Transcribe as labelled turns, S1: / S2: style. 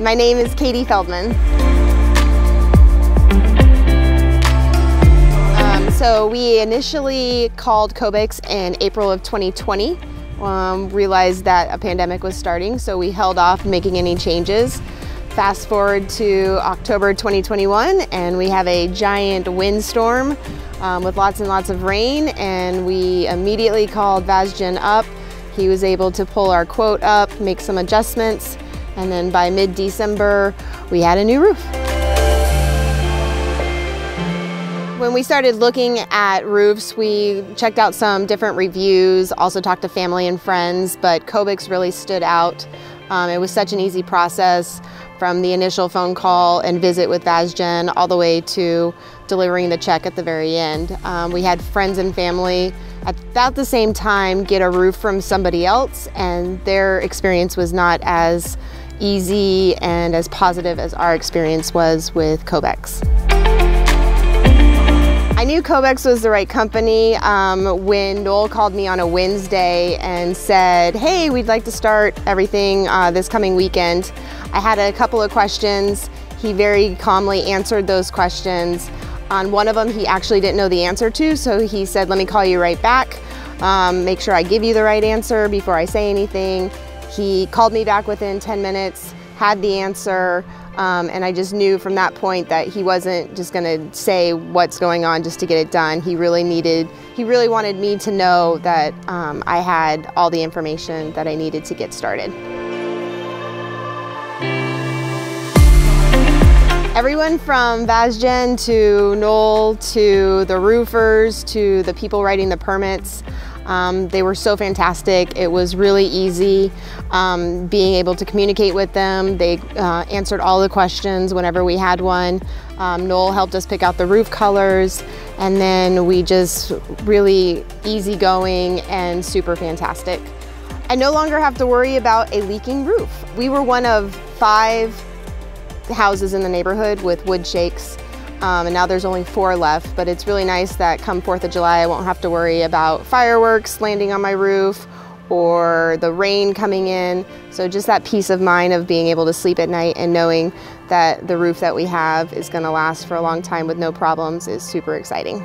S1: My name is Katie Feldman. Um, so we initially called Cobex in April of 2020. Um, realized that a pandemic was starting, so we held off making any changes. Fast forward to October 2021 and we have a giant windstorm um, with lots and lots of rain and we immediately called Vazgen up. He was able to pull our quote up, make some adjustments, and then by mid-December we had a new roof. When we started looking at roofs, we checked out some different reviews, also talked to family and friends, but Cobex really stood out. Um, it was such an easy process from the initial phone call and visit with Vazgen all the way to delivering the check at the very end. Um, we had friends and family at about the same time get a roof from somebody else and their experience was not as easy and as positive as our experience was with Cobex. I knew Cobex was the right company um, when Noel called me on a Wednesday and said, hey, we'd like to start everything uh, this coming weekend. I had a couple of questions. He very calmly answered those questions. On one of them, he actually didn't know the answer to, so he said, let me call you right back. Um, make sure I give you the right answer before I say anything. He called me back within 10 minutes, had the answer, um, and I just knew from that point that he wasn't just going to say what's going on just to get it done. He really needed, he really wanted me to know that um, I had all the information that I needed to get started. Everyone from Vazgen to Noel to the roofers to the people writing the permits, um, they were so fantastic. It was really easy um, being able to communicate with them. They uh, answered all the questions whenever we had one. Um, Noel helped us pick out the roof colors and then we just really easygoing and super fantastic. I no longer have to worry about a leaking roof. We were one of five houses in the neighborhood with wood shakes um, and now there's only four left, but it's really nice that come 4th of July I won't have to worry about fireworks landing on my roof or the rain coming in. So just that peace of mind of being able to sleep at night and knowing that the roof that we have is gonna last for a long time with no problems is super exciting.